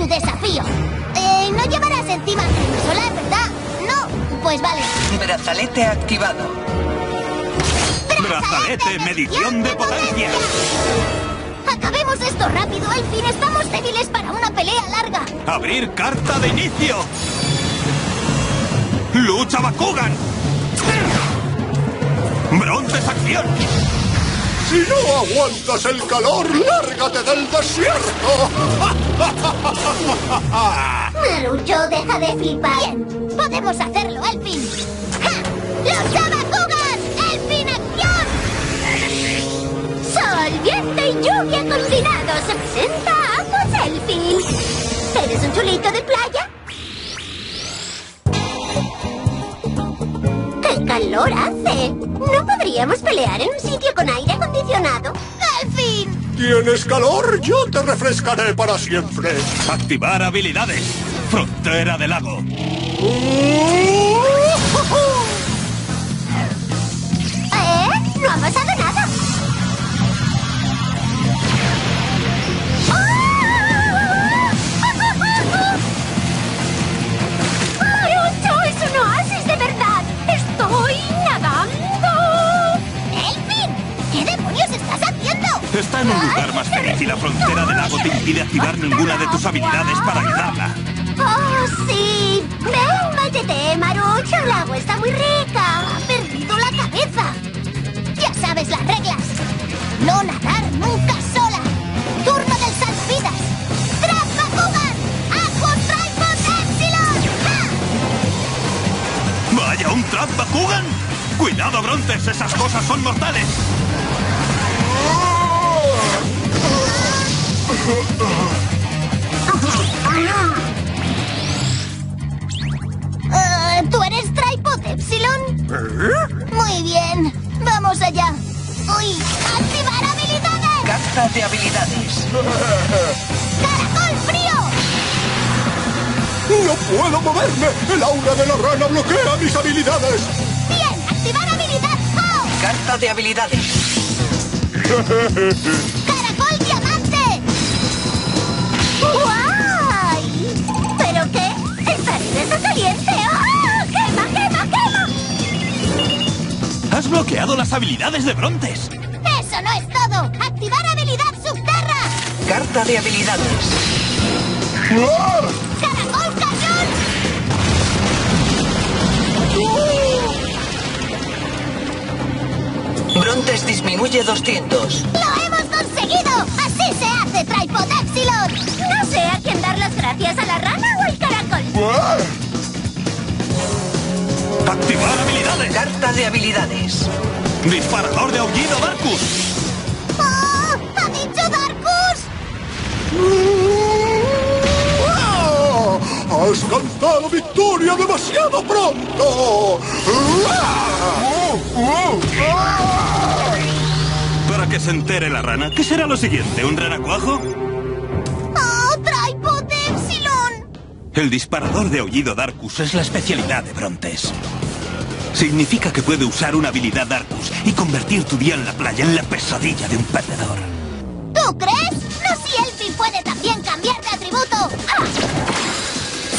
tu desafío. Eh, no llevarás encima crema solar, ¿verdad? No. Pues vale. Brazalete activado. Brazalete, medición de potencia. Acabemos esto rápido, Elfin. Estamos débiles para una pelea larga. Abrir carta de inicio. Lucha Bakugan. Brontes acción. Si no aguantas el calor, lárgate del desierto. Marucho, deja de flipar. Bien, podemos hacerlo, Elfin. ¡Ja! Podríamos pelear en un sitio con aire acondicionado? ¡Elfin! ¿Tienes calor? Yo te refrescaré para siempre. Activar habilidades. Frontera del lago. ¿Eh? Un lugar más feliz y la frontera del lago te impide activar ninguna de tus habilidades para ayudarla. ¡Oh, sí! ¡Ven, métete, Marucho! El agua está muy rica. Ha perdido la cabeza. Ya sabes las reglas. No nadar nunca sola. Turno del salvavidas. ¡Trap Bakugan! ¡Aqua Epsilon! ¡Ja! ¡Vaya, un Trap Bakugan! ¡Cuidado, Brontes! ¡Esas cosas son mortales! Eh, ¿Tú eres Tripod Epsilon? Muy bien. Vamos allá. ¡Uy! ¡Activar habilidades! Carta de habilidades. ¡Caracol frío! ¡No puedo moverme! ¡El aura de la rana bloquea mis habilidades! ¡Bien! ¡Activar habilidad! ¡Ho! Carta de habilidades. caliente! ¡Ah! ¡Quema, quema, quema! ¡Has bloqueado las habilidades de Brontes! ¡Eso no es todo! ¡Activar habilidad subterra! Carta de habilidades. ¡Caracol cañón! Brontes disminuye 200. ¡Lo hemos conseguido! ¡Así se hace, Tripod Epsilon! No sé a quién dar las gracias, a la rana o al caracol. ¡Activar habilidades! Carta de habilidades. ¡Disparador de aullido Darkus! ¡Oh! ¡Ha dicho Darkus! ¡Ah! ¡Has cantado victoria demasiado pronto! Para que se entere la rana, ¿qué será lo siguiente? ¿Un renacuajo? ¡Oh! El disparador de aullido Darkus es la especialidad de Brontes. Significa que puede usar una habilidad Darkus y convertir tu día en la playa en la pesadilla de un perdedor. ¿Tú crees? No si Elfin puede también cambiar de atributo. ¡Ah!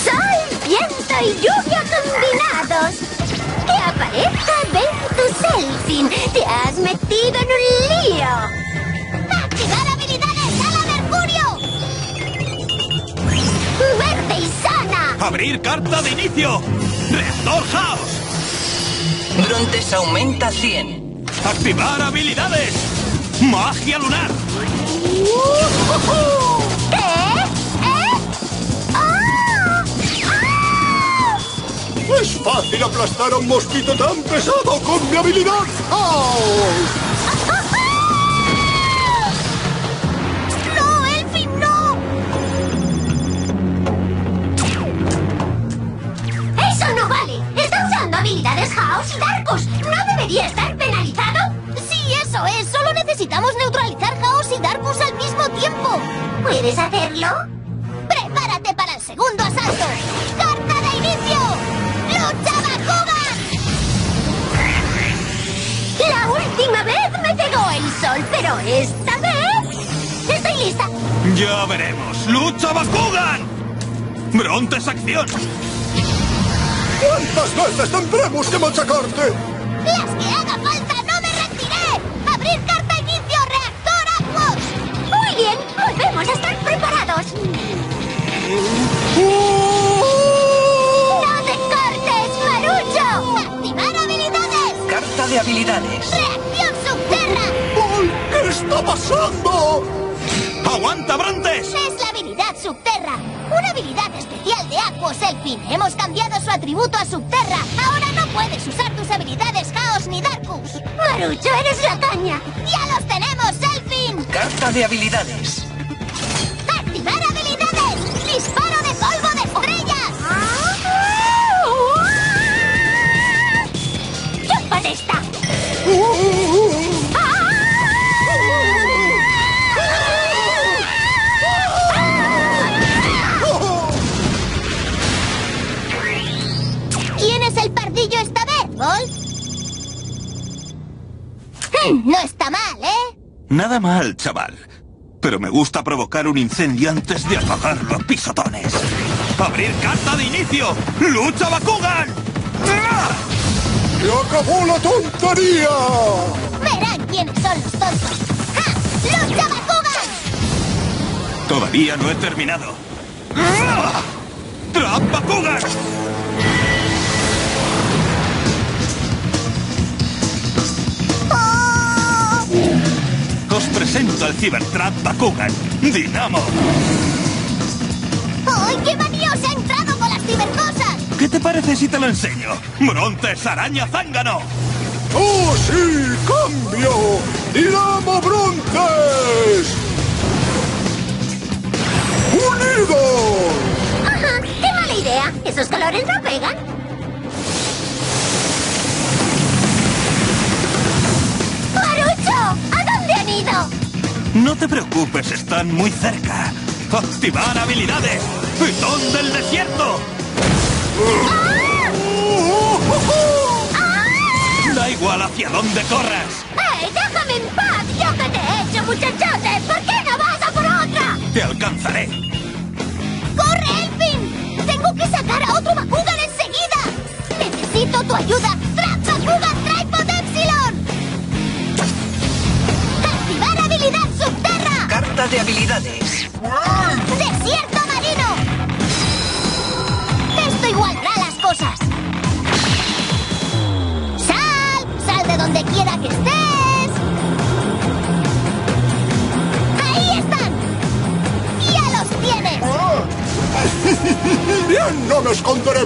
Sol, viento y lluvia combinados. Que aparezca Ventus Elfin. Te has metido en un lío. ¡Activar habilidades! ¡Ala Mercurio! Verde y sana. ¡Abrir carta de inicio! ¡Reactor House! Brontes aumenta 100. ¡Activar habilidades! ¡Magia lunar! ¿Qué? ¿Eh? ¡Ah! ¡Ah! Es fácil aplastar a un mosquito tan pesado con mi habilidad. ¡Oh! ¿Puedes hacerlo? ¡Prepárate para el segundo asalto! ¡Carta de inicio! ¡Lucha Bakugan! La última vez me pegó el sol, pero esta vez estoy lista. Ya veremos. ¡Lucha Bakugan! ¡Brontes acción! ¿Cuántas veces tendremos que machacarte? Las que haga falta, volvemos a estar preparados. ¡No te cortes, Marucho! ¡Activar habilidades! Carta de habilidades. ¡Reacción subterra! ¡Ay, ¿Qué está pasando? ¡Aguanta, Brontes! Es la habilidad subterra. Una habilidad especial de Aquos Elfin. Hemos cambiado su atributo a subterra. Ahora no puedes usar tus habilidades Chaos ni Darkus. Marucho, eres la caña. ¡Ya los tenemos! Carta de habilidades. ¡Activar habilidades! ¡Disparo de polvo de estrellas! ¡Chúpate esta! ¿Quién es el pardillo esta vez? Hmm, No está mal. Nada mal, chaval. Pero me gusta provocar un incendio antes de apagarlo a pisotones. ¡Abrir carta de inicio! ¡Lucha Bakugan! ¡Ah! ¡Se acabó la tontería! Verán quiénes son los tontos. ¡Ja! ¡Lucha Bakugan! Todavía no he terminado. ¡Ah! ¡Trap Bakugan! Presento al Cybertrap Bakugan. ¡Dinamo! ¡Ay, qué manía os ha entrado con las cibercosas! ¿Qué te parece si te lo enseño? ¡Brontes Araña Zángano! ¡Oh, sí! ¡Cambio! ¡Dinamo Brontes! ¡Unidos! Ajá, ¡Qué mala idea! Esos colores no pegan. ¡Marucho! ¿A dónde han ido? No te preocupes, están muy cerca. ¡Activar habilidades! ¡Pitón del desierto! Da igual hacia dónde corras. ¡Ey, déjame en paz! ¡Yo que te he hecho, muchachote! ¿Por qué no vas a por otra? Te alcanzaré.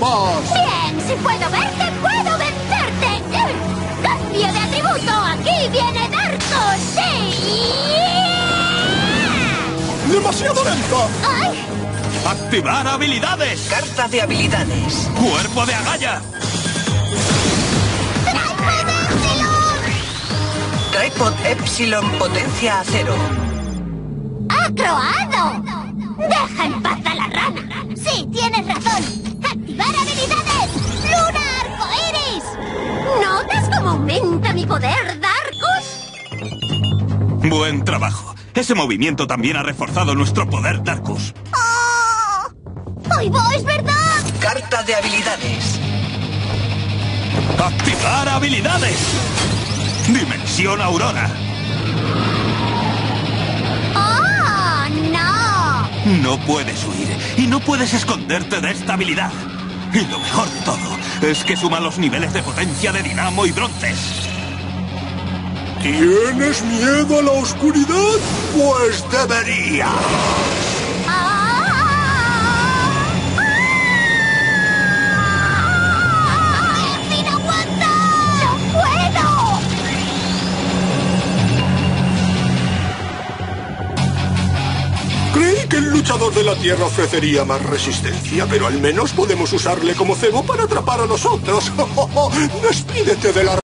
Bien, si puedo verte, puedo vencerte. ¡Cambio de atributo! ¡Aquí viene Darko! ¡Sí! ¡Demasiado lenta! ¡Ay! ¡Activar habilidades! Carta de habilidades. ¡Cuerpo de agalla! ¡Tripod Epsilon! Tripod Epsilon potencia a cero. ¡Ha croado! ¡Deja en paz a la rana! Sí, tienes razón. ¿Notas cómo aumenta mi poder, Darkus? Buen trabajo. Ese movimiento también ha reforzado nuestro poder, Darkus. ¡Oh! ¡Ay, va, es verdad! Carta de habilidades. ¡Activar habilidades! Dimensión Aurora. ¡Oh, no! No puedes huir y no puedes esconderte de esta habilidad. Y lo mejor de todo es que suma los niveles de potencia de Dinamo y Brontes. ¿Tienes miedo a la oscuridad? Pues debería. De la Tierra ofrecería más resistencia, pero al menos podemos usarle como cebo para atrapar a nosotros. Despídete de la